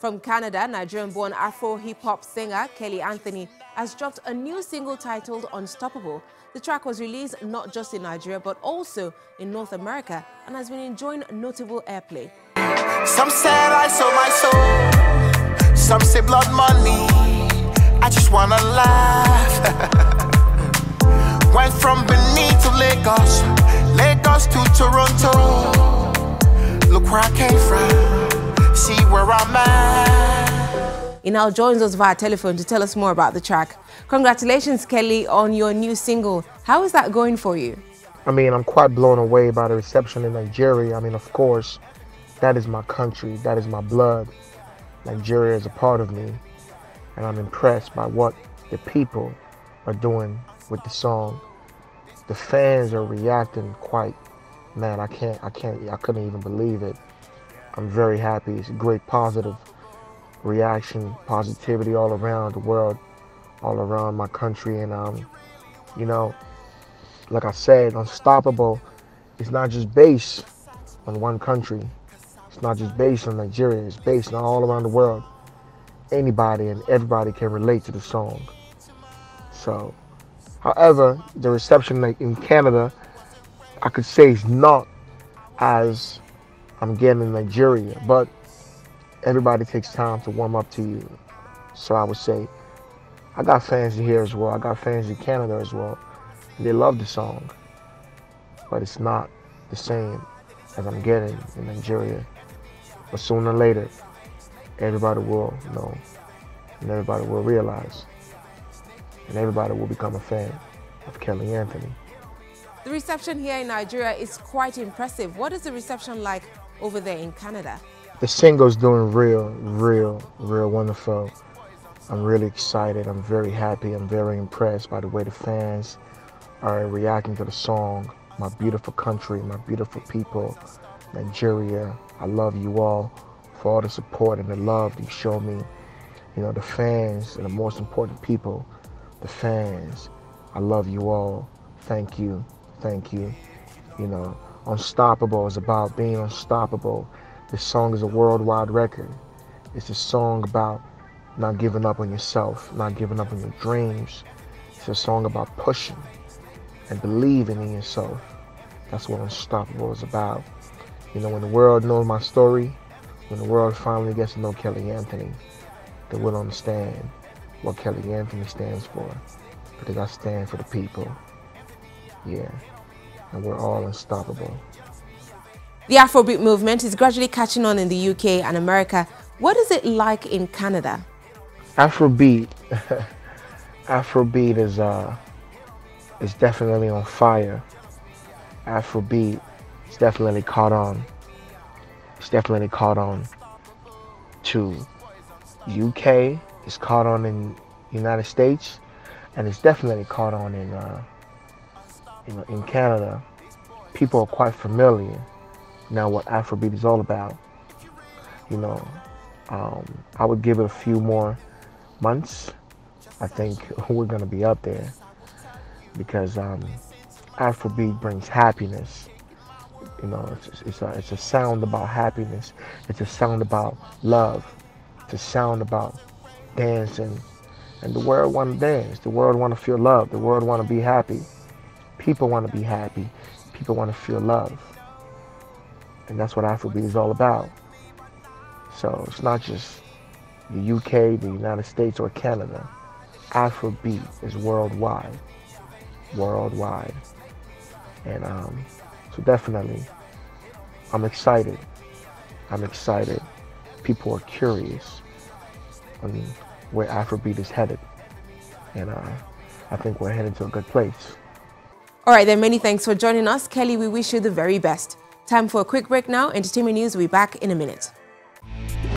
From Canada, Nigerian-born Afro hip-hop singer Kelly Anthony has dropped a new single titled Unstoppable. The track was released not just in Nigeria but also in North America and has been enjoying notable airplay. Some say I sold my soul, some say blood money. I just wanna laugh. Went from Benin to Lagos, Lagos to Toronto. Look where I came from, see where I'm at. He now joins us via telephone to tell us more about the track. Congratulations, Kelly, on your new single. How is that going for you? I mean, I'm quite blown away by the reception in Nigeria. I mean, of course, that is my country, that is my blood. Nigeria is a part of me, and I'm impressed by what the people are doing with the song. The fans are reacting quite man, I can't, I can't, I couldn't even believe it. I'm very happy. It's a great positive reaction, positivity all around the world, all around my country. And, um, you know, like I said, Unstoppable is not just based on one country. It's not just based on Nigeria. It's based on all around the world. Anybody and everybody can relate to the song. So, however, the reception in Canada I could say is not as I'm getting in Nigeria, but everybody takes time to warm up to you. So I would say I got fans here as well. I got fans in Canada as well. They love the song, but it's not the same as I'm getting in Nigeria. But sooner or later, everybody will know, and everybody will realize, and everybody will become a fan of Kelly Anthony. The reception here in Nigeria is quite impressive. What is the reception like over there in Canada? The single's doing real, real, real wonderful. I'm really excited. I'm very happy. I'm very impressed by the way the fans are reacting to the song. My beautiful country, my beautiful people, Nigeria. I love you all for all the support and the love you show me. You know, the fans and the most important people, the fans. I love you all. Thank you thank you. You know, Unstoppable is about being unstoppable. This song is a worldwide record. It's a song about not giving up on yourself, not giving up on your dreams. It's a song about pushing and believing in yourself. That's what Unstoppable is about. You know, when the world knows my story, when the world finally gets to know Kelly Anthony, they will understand what Kelly Anthony stands for. Because I stand for the people. Yeah, and we're all unstoppable. The Afrobeat movement is gradually catching on in the UK and America. What is it like in Canada? Afrobeat, Afrobeat is uh, is definitely on fire. Afrobeat is definitely caught on. It's definitely caught on to UK. It's caught on in United States, and it's definitely caught on in uh, you know, in Canada, people are quite familiar now what Afrobeat is all about. You know, um, I would give it a few more months. I think we're gonna be up there because um, Afrobeat brings happiness. You know, it's, it's, a, it's a sound about happiness. It's a sound about love. It's a sound about dancing. And the world want to dance. The world want to feel love. The world want to be happy. People want to be happy. People want to feel love. And that's what Afrobeat is all about. So it's not just the UK, the United States, or Canada. Afrobeat is worldwide. Worldwide. And um, so definitely, I'm excited. I'm excited. People are curious on where Afrobeat is headed. And uh, I think we're headed to a good place. All right, then many thanks for joining us. Kelly, we wish you the very best. Time for a quick break now. Entertainment News will be back in a minute.